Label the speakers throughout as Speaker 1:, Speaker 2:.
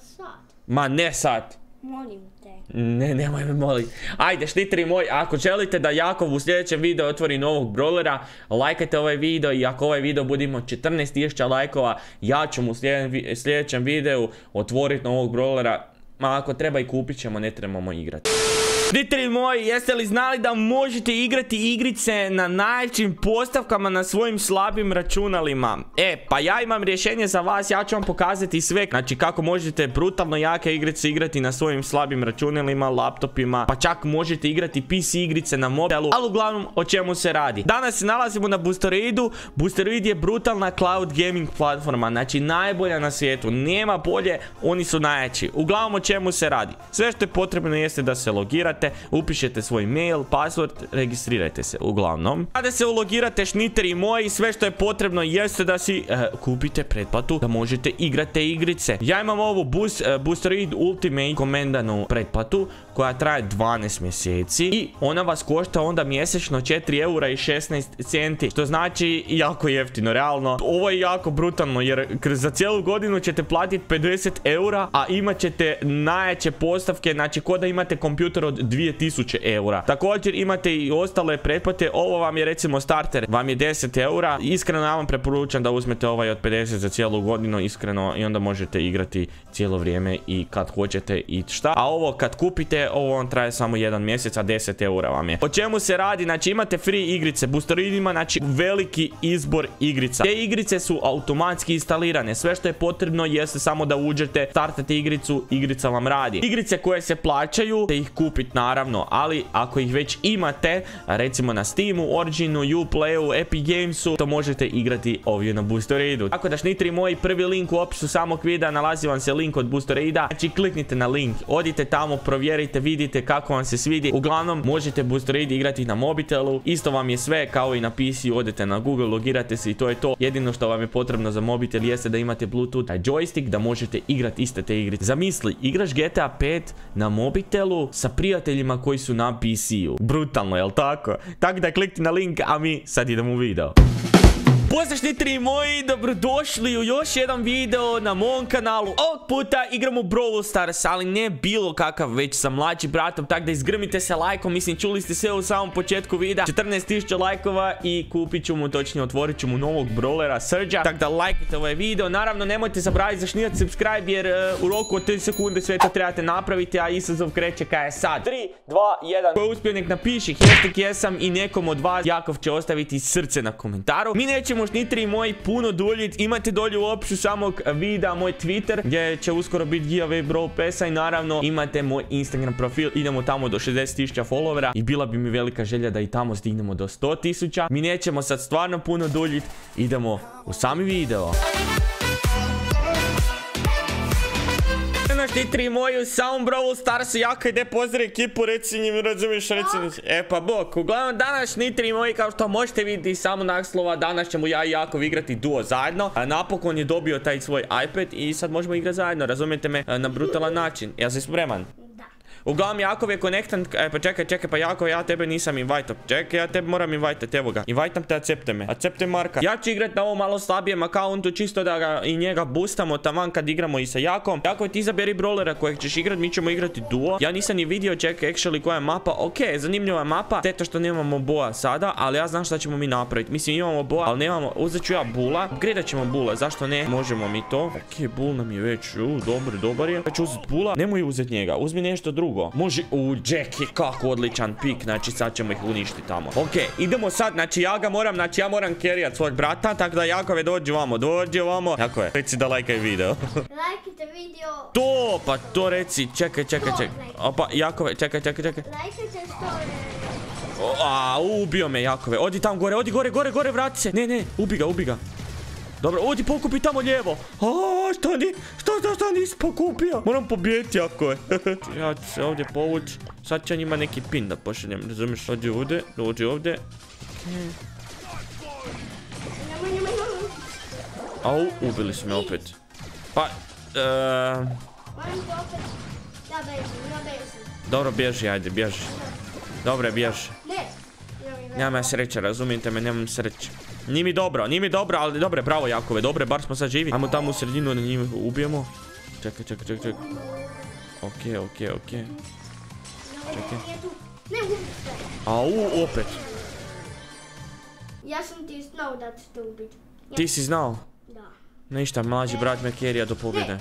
Speaker 1: Sat.
Speaker 2: Ma ne sad.
Speaker 1: Molim te.
Speaker 2: Ne, nemoj me molit. Ajde, štiteri moj, ako želite da Jakov u sljedećem videu otvori novog brolera, lajkajte ovaj video i ako ovaj video budimo 14.000 lajkova, ja ću mu u sljedećem videu otvoriti novog brolera. Ma ako treba i kupit ćemo, ne trebamo igrati. Štiteri moji, jeste li znali da možete igrati igrice na najvećim postavkama na svojim slabim računalima? E, pa ja imam rješenje za vas, ja ću vam pokazati sve. Znači kako možete brutalno jake igrice igrati na svojim slabim računalima, laptopima, pa čak možete igrati PC igrice na mobilu, ali uglavnom o čemu se radi. Danas se nalazimo na Boosteroidu, Boosteroid je brutalna cloud gaming platforma, znači najbolja na svijetu, nema bolje, oni su najjači. Uglavnom o čemu se radi? Sve što je potrebno jeste da se logirate upišete svoj mail, password, registrirajte se uglavnom. Kada se ulogirate šniteri moji, sve što je potrebno jeste da si eh, kupite pretplatu da možete igrati te igrice. Ja imam ovu Boost, uh, Boosteroid Ultimate komendanu pretplatu koja traje 12 mjeseci i ona vas košta onda mjesečno 4 eura i 16 centi što znači jako jeftino realno ovo je jako brutalno jer za cijelu godinu ćete platiti 50 eura a imat ćete najjače postavke znači ko da imate kompjuter od 2000 eura također imate i ostale pretplate ovo vam je recimo starter vam je 10 eura iskreno ja vam preporučam da uzmete ovaj od 50 za cijelu godinu iskreno i onda možete igrati cijelo vrijeme i kad hoćete i šta a ovo kad kupite ovo on traje samo jedan mjesec, a 10 eura vam je. O čemu se radi? Znači imate free igrice, boosteroidima, znači veliki izbor igrica. Te igrice su automatski instalirane, sve što je potrebno jeste samo da uđete, startate igricu, igrica vam radi. Igrice koje se plaćaju, te ih kupit naravno, ali ako ih već imate, recimo na Steamu, Originu, Uplayu, Epic Gamesu, to možete igrati ovdje na Boosteraidu. Tako da šnitri moji prvi link u opisu samog videa, nalazi vam se link od Boosteraida, znači kliknite na link, odite tamo, provjerite vidite kako vam se svidi. Uglavnom, možete Booster Raid igrati na mobitelu. Isto vam je sve kao i na PC. Odete na Google, logirate se i to je to. Jedino što vam je potrebno za mobitel jeste da imate Bluetooth joystick da možete igrati iste te igrice. Zamisli, igraš GTA 5 na mobitelu sa prijateljima koji su na PC-u. Brutalno, jel tako? Tako da klikti na link, a mi sad idemo u video. Pozdrav štitri moji, dobrodošli u još jedan video na mom kanalu. Ovog puta igramo Brawl Stars, ali ne bilo kakav, već sa mlađim bratom Tako da izgrmite se lajkom, mislim čuli ste sve u samom početku videa. 14.000 lajkova i kupit ću mu, točnije otvorit ću mu novog brawlera Surge'a Tako da lajkite ovaj video, naravno nemojte zabraviti zašnijati subscribe jer e, u roku od 3 sekunde sve to trebate napraviti A izazov kreće kaj je sad. 3, 2, 1 Ko je uspio nek napiši hashtag jesam i nekom od vas Jakov će ostaviti srce na komentaru. Mi nećemo nećemo šnitri moji puno duljit. Imate dolje u opisu samog videa moj Twitter gdje će uskoro biti giveaway bro pesa i naravno imate moj Instagram profil. Idemo tamo do 60.000 followera i bila bi mi velika želja da i tamo stignemo do 100.000. Mi nećemo sad stvarno puno duljit. Idemo u sami video. Ti tri moju Sound Brawl Starsu jako ide pozdrav ekipu, reci njim, razumiješ, reci. E pa bok, uglavnom danas tri moji kao što možete vidjeti samo naslova, danas ćemo ja i Jakov igrati duo zajedno. Napokon je dobio taj svoj iPad i sad možemo igrati zajedno, razumijete me, na brutalan način. Ja sam spreman? Uglavnom Jakov je konektan, e pa čekaj, čekaj, pa Jakov, ja tebe nisam invite Čekaj, ja tebe moram invite evo ga. Invite te, accepte me. Accepte Marka. Ja ću igrat na ovom malo slabijem akauntu, čisto da ga i njega boostamo taman kad igramo i sa Jakom. Jako ti izaberi brawlera kojeg ćeš igrat, mi ćemo igrati duo. Ja nisam ni vidio, čekaj, actually koja je mapa. Ok, zanimljiva mapa. Teto što nemamo boa sada, ali ja znam šta ćemo mi napraviti. Mislim, imamo boa, ali nemamo, uzet ću ja bula. Upgradeat ćemo bula, zašto ne? Možemo mi to. Ok, bul nam je već, u, dobar, dobar je. Ja uzet bula, nemoj uzet njega, uzmi nešto drugo drugo. Može, u, Jack je kako odličan pik, znači sad ćemo ih uništiti tamo. Ok, idemo sad, znači ja ga moram, znači ja moram kerijat svog brata, tako da Jakove dođi vamo, dođi vamo. Jako je, reci da lajkaj video.
Speaker 1: Lajkite video.
Speaker 2: To, pa to reci, čekaj, čekaj, čekaj. Opa, Jakove, čekaj, čekaj, čekaj.
Speaker 1: Lajkajte story.
Speaker 2: A, ubio me Jakove. Odi tam gore, odi gore, gore, gore, vrati se. Ne, ne, ubi ga, ubi ga. Dobro, odi pokupi tamo lijevo. A, što ni, što, što, što nisi pokupio? Moram pobijeti ako je. ja ću se ovdje povući. Sad će njima neki pin da pošaljem, razumiješ? Dođi ovdje, dođi ovdje. Au, ubili su me opet. Pa, eee... Dobro, bježi, ajde, bježi. Dobro, bježi. Ne. Nema sreće, razumijete me, nemam sreće. Nije mi dobro, nije mi dobro, ali dobro, bravo Jakove, dobro, bar smo sad živi. Ajmo tamo u sredinu da njih ubijemo. Čekaj, čekaj, čekaj, čekaj. Okej, okej, okej. Čekaj.
Speaker 1: Tu. Ne ubi se.
Speaker 2: Au, opet.
Speaker 1: Ja sam ti znao da ću te ubiti. Ja-
Speaker 2: Ti si znao?
Speaker 1: Da.
Speaker 2: Ništa, mlađi brat me kerija do pobjede.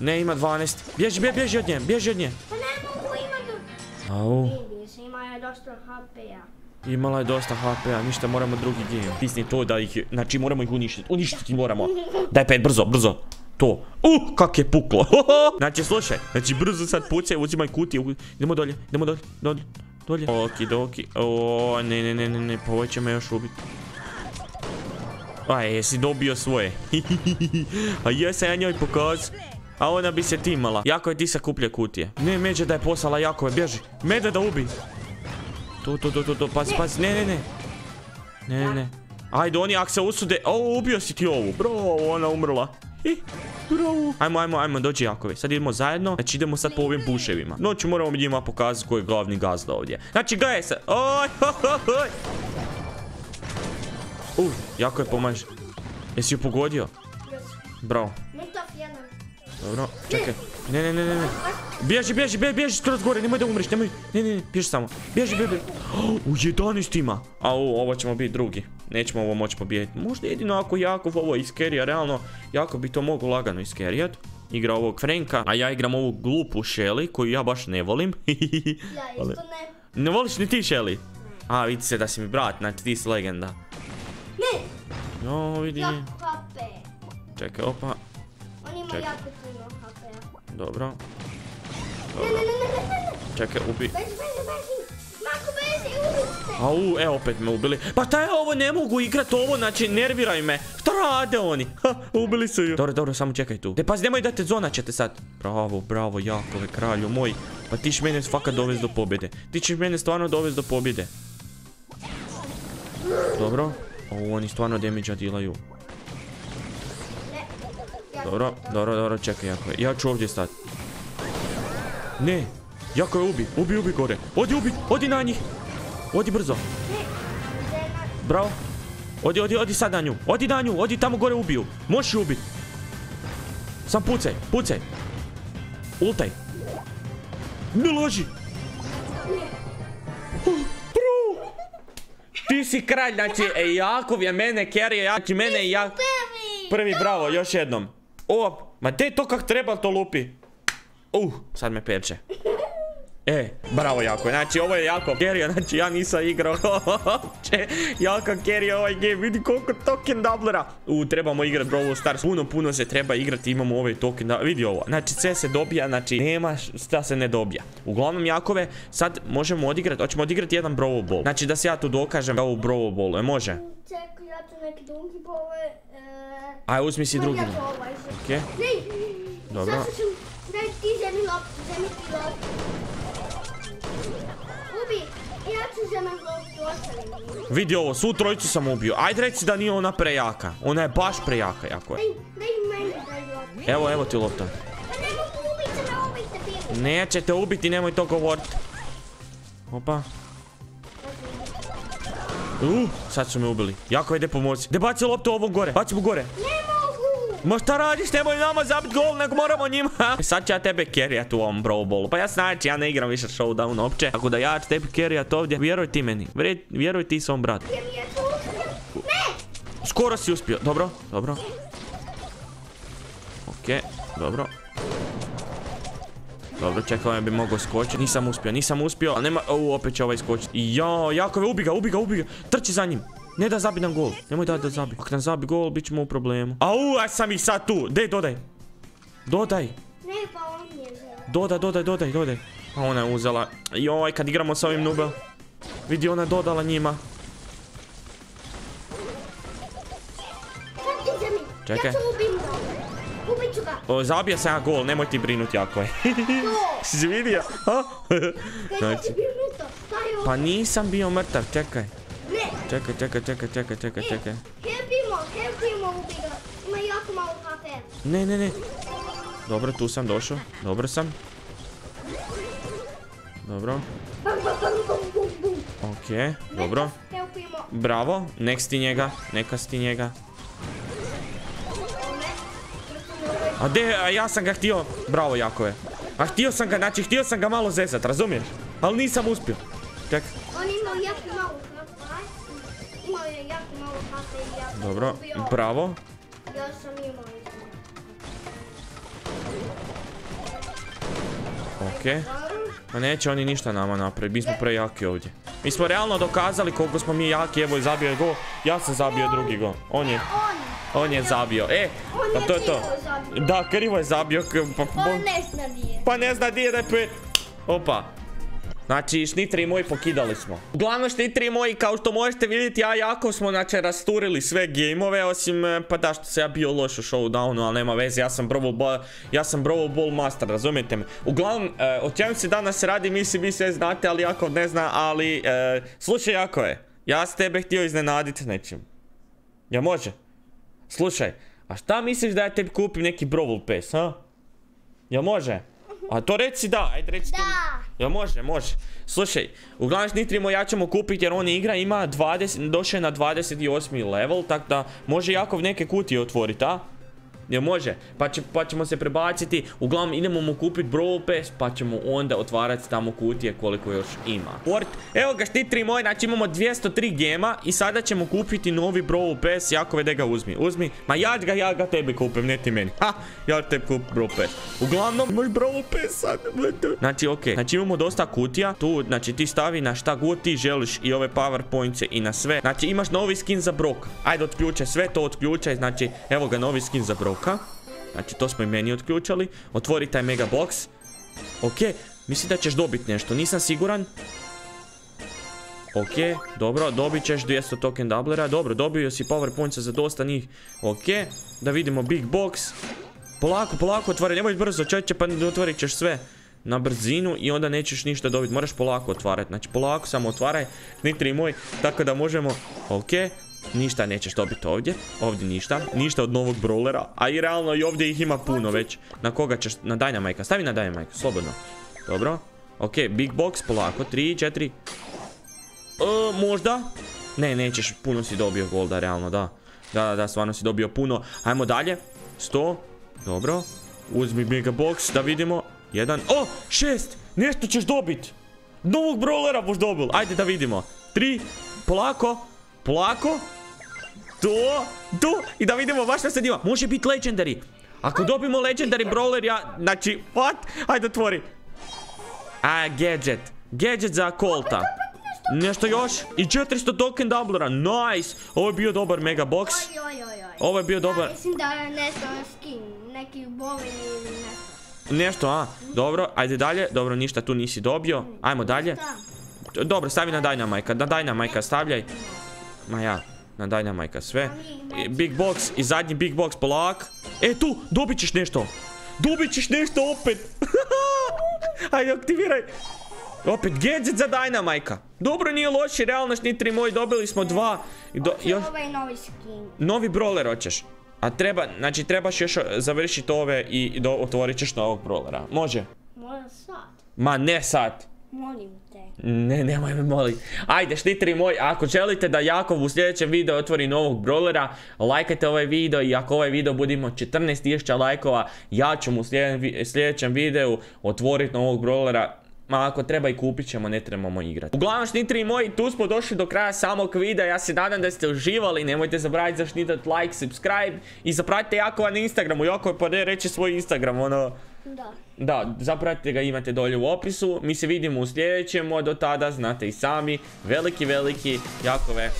Speaker 1: Ne.
Speaker 2: Ima 12. Bježi, bje, bježi od nje, bježi od nje.
Speaker 1: Pa ne mogu imati.
Speaker 2: Au,
Speaker 1: Vidiš, ima dosta HP-a.
Speaker 2: Imala je dosta HP-a, ništa, moramo drugi game. Pisni to da ih, znači moramo ih uništiti, uništiti moramo. Daj pet, brzo, brzo. To. Uh, kak je puklo. znači, slušaj, znači brzo sad pucaj, uzimaj kutiju. Idemo dolje, idemo dolje, dolje, dolje. Okidoki, o, ne, ne, ne, ne, ne, pa ovo će me još ubiti. Aj, jesi dobio svoje. A jesam ja njoj pokazao. A ona bi se timala. Jako je ti sakuplja kutije. Ne, Međe da je poslala Jakove, bježi. Mede da ubi. Tu, tu, tu, tu, tu, pazi, pazi, ne, ne, ne. Ne, ne. Ajde, oni ak se usude, o, ubio si ti ovu. Bro, ona umrla. Hi, Bravo. Ajmo, ajmo, ajmo, dođi Jakove. Sad idemo zajedno, znači idemo sad po ovim puševima. Noću moramo njima pokazati ko je glavni gazda ovdje. Znači, gledaj se. Oj, hoj. Uh, jako je pomaže. Jesi ju pogodio? Bravo.
Speaker 1: To.
Speaker 2: Dobro, čekaj. Ne, ne, ne, ne, ne. Bježi, bježi, bježi, bježi skroz gore, nemoj da umriš, nemoj. Ne, ne, ne, bježi samo. Bježi, bježi. U 11 ima. Au, ovo ćemo biti drugi. Nećemo ovo moći pobijediti. Možda jedino ako Jakov ovo iskerija, realno, Jakov bi to mogu lagano iskerijat. Igra ovog Frenka, a ja igram ovu glupu Shelly, koju ja baš ne volim.
Speaker 1: Ja isto ne.
Speaker 2: ne voliš ni ti Shelly? A, vidi se da si mi brat, znači ti si legenda.
Speaker 1: Ne.
Speaker 2: Jo, vidi.
Speaker 1: Ja HP.
Speaker 2: Čekaj, opa.
Speaker 1: On ima jako puno HP-a.
Speaker 2: Dobro.
Speaker 1: Ne.
Speaker 2: Čekaj, ubi. Au, evo opet me ubili. Pa taj ja ovo ne mogu igrat ovo, znači nerviraju me. Šta rade oni? Ha, ubili su ju. Dobro, dobro, samo čekaj tu. Te pazi, nemoj da te zona ćete sad. Bravo, bravo, Jakove, kralju moj. Pa ti ćeš mene fakat dovesti do pobjede. Ti ćeš mene stvarno dovesti do pobjede. Dobro. O, oni stvarno damage dilaju. Dobro, dobro, dobro, čekaj, Jakove. Ja ću ovdje stati. Ne. Jako je ubi, ubi, ubi gore. Odi, ubi, odi na njih. Odi brzo. Bravo. Odi, odi, odi sad na nju. Odi na nju, odi tamo gore ubiju. Možeš ju ubit. Sam pucaj, pucaj. Ultaj. Ne loži. Bro. Ti si kralj, znači, e, Jakov je mene kerije, znači mene i ja...
Speaker 1: Prvi.
Speaker 2: Prvi, bravo, još jednom. O, ma te to kak treba to lupi. Uh, sad me perče. E, bravo jako, znači ovo je jako kerija, znači ja nisam igrao uopće, jako kerija ovaj game, vidi koliko token doublera. U, trebamo igrati Brawl Stars, puno, puno se treba igrati, imamo ovaj token, da, vidi ovo, znači sve se dobija, znači nema šta se ne dobija. Uglavnom Jakove, sad možemo odigrati, hoćemo odigrati jedan Brawl Ball, znači da se ja tu dokažem da u Brawl Ballu, e može?
Speaker 1: Čekaj, ja ću neki drugi bove. E...
Speaker 2: Aj, uzmi si drugi.
Speaker 1: Ja ću ovaj.
Speaker 2: Okej. Dobro.
Speaker 1: Ti zemi loptu, zemi ti loptu. Ubi. Ja ću zemi ostavim.
Speaker 2: Vidi ovo, svu trojicu sam ubio. Ajde reci da nije ona prejaka. Ona je baš prejaka, jako je.
Speaker 1: Daj, daj meni, daj loptu.
Speaker 2: Evo, evo ti lopta.
Speaker 1: Pa
Speaker 2: Neće te ubiti, nemoj to govorit. Opa. Uh, sad su me ubili. Jako ide pomoći. De baci loptu ovom gore. Baci mu gore.
Speaker 1: Ne.
Speaker 2: Ma šta radiš, nemoj nama zabit gol, nego moramo njima. Sad ću ja tebe carryat u ovom Brawl Ballu. Pa ja znači, ja ne igram više showdown opće. Tako da ja ću tebi carryat ovdje. Vjeruj ti meni. Vjeruj, ti svom bratu. Skoro si uspio. Dobro, dobro. Okej, dobro. Dobro, čekao ja bi mogao skočiti. Nisam uspio, nisam uspio. Ali nema... O, opet će ovaj skočiti. Jo, jako je, ubi ga, ubi ga, ubi ga. Trči za njim. Ne da zabi nam gol. Nemoj da da zabi. Ako nam zabi gol, bit ćemo u problemu. Au, ja sam ih sad tu. Dej, dodaj. Dodaj.
Speaker 1: Ne, pa on je.
Speaker 2: Dodaj, dodaj, dodaj, dodaj. A ona je uzela. Joj, kad igramo s ovim nubel. Vidi, ona je dodala njima. Čekaj. O, zabija sam ja gol, nemoj ti brinuti jako je. Si vidio? Znači, pa nisam bio mrtav, čekaj. Čekaj, čekaj, čekaj, čekaj, čekaj, čekaj.
Speaker 1: Helpimo, helpimo ubi ga. Ima jako malo HP.
Speaker 2: Ne, ne, ne. Dobro, tu sam došao. Dobro sam. Dobro. Okej, dobro. Bravo, nek ti njega, neka si ti njega. A de, a ja sam ga htio, bravo Jakove. A htio sam ga, znači htio sam ga malo zezat, razumiješ? Ali nisam uspio. Čekaj,
Speaker 1: On imao jako
Speaker 2: dobro, bravo.
Speaker 1: Ja sam imao.
Speaker 2: Okej. Ma neće oni ništa nama napraviti, mi smo prejaki ovdje. Mi smo realno dokazali koliko smo mi jaki, evo je zabio gol. Ja sam zabio drugi gol. On je,
Speaker 1: On,
Speaker 2: je zabio. E, pa to je to. Da, krivo je zabio. Pa,
Speaker 1: on
Speaker 2: bo-
Speaker 1: ne zna di je.
Speaker 2: pa ne zna di je da je. Opa. Znači, šnitri moji pokidali smo. Uglavnom, šnitri moji, kao što možete vidjeti, ja jako smo, znači, rasturili sve gameove, osim, e, pa da, što se ja bio loš u showdownu, ali nema veze, ja sam Brawl Ball, ja sam Brawl Ball master, razumijete me. Uglavnom, e, o čem se danas radi, mislim, vi sve znate, ali Jakov ne zna, ali, e, slušaj, Jako je, ja s tebe htio iznenaditi nečim. Ja može? Slušaj, a šta misliš da ja tebi kupim neki Brawl Pass, ha? Ja može? A to reci da, ajde reci.
Speaker 1: Da.
Speaker 2: Ja može, može. Slušaj, uglavnom Nitrimo ja ćemo kupiti jer on igra, ima 20, došao je na 28. level, tako da može Jakov neke kutije otvoriti, a? Jel može? Pa, će, pa ćemo se prebaciti, uglavnom idemo mu kupiti Pass, pa ćemo onda otvarati tamo kutije koliko još ima. Port, evo ga štitri moj, znači imamo 203 gema i sada ćemo kupiti novi Brawl Pass, Jakove da ga uzmi. Uzmi, ma ja ga, ja ga tebi kupim, ne ti meni. Ha, ja tebi kupim Brawl Pass. Uglavnom, imaš Brawl Pass sad. Znači, okej, znači imamo dosta kutija, tu, znači ti stavi na šta god ti želiš i ove powerpointse i na sve. Znači imaš novi skin za Broka. Ajde otključaj sve to otključaj, znači evo ga novi skin za Broka. Znači to smo i meni otključali. Otvori taj mega box. Ok, mislim da ćeš dobiti nešto, nisam siguran. Ok, dobro, dobit ćeš 200 token doublera. Dobro, dobio si powerpointsa za dosta njih. Ok, da vidimo big box. Polako, polako otvori, nemoj brzo, čeće pa otvorit ćeš sve na brzinu i onda nećeš ništa dobiti. Moraš polako otvarati, znači polako samo otvaraj, nitri moj, tako da možemo, ok. Ništa nećeš dobiti ovdje, ovdje ništa, ništa od novog brawlera, a i realno i ovdje ih ima puno već. Na koga ćeš, na Dynamite, stavi na Dynamite, slobodno. Dobro, ok, big box, polako, 3, 4, E, možda? Ne, nećeš, puno si dobio golda, realno, da. Da, da, da, stvarno si dobio puno. Ajmo dalje. 100. Dobro. Uzmi mega box, da vidimo. Jedan. O, šest! Nešto ćeš dobit! Novog brawlera boš dobil. Ajde da vidimo. Tri. Polako. Polako. To. To. I da vidimo baš što se ima. Može biti legendary. Ako dobimo legendary brawler, ja... Znači, what? Ajde otvori. A, gadget. Gadget za Colta. Nešto još? I 400 token doublera, nice! Ovo je bio dobar mega box.
Speaker 1: Oj, oj, oj, oj.
Speaker 2: Ovo je bio dobar...
Speaker 1: Ja mislim da je nestao skin. Neki bovin ili nešto.
Speaker 2: Nešto, a? Dobro, ajde dalje. Dobro, ništa tu nisi dobio. Ajmo dalje.
Speaker 1: Da.
Speaker 2: Dobro, stavi na Dynamite. Na Dynamite stavljaj. Ma ja, na Dynamite sve. I Big box i zadnji big box polak. E tu, dobit ćeš nešto. Dobit ćeš nešto opet. Ajde, aktiviraj. Opet gadget za Dynamite. Dobro, nije loši, realno šnitri moji, dobili smo dva. Do- još,
Speaker 1: ovaj novi skin.
Speaker 2: novi brawler hoćeš. A treba, znači trebaš još završiti ove i, do, otvorit ćeš novog brawlera. Može?
Speaker 1: Možda sad.
Speaker 2: Ma ne sad.
Speaker 1: Molim.
Speaker 2: Ne, nemoj me molit. Ajde, štitri moj, ako želite da Jakov u sljedećem videu otvori novog brawlera, lajkajte ovaj video i ako ovaj video budimo 14.000 lajkova, ja ću mu u sljedećem- videu otvoriti novog brawlera. Ma ako treba i kupit ćemo, ne trebamo igrati. Uglavnom šnitri moji, tu smo došli do kraja samog videa, ja se nadam da ste uživali, nemojte zaboraviti zaštitati like, subscribe i zapratite Jakova na Instagramu, Jakov pa ne reći svoj Instagram, ono...
Speaker 1: Da.
Speaker 2: Da, zapratite ga, imate dolje u opisu. Mi se vidimo u sljedećem, a do tada znate i sami. Veliki, veliki, Jakove.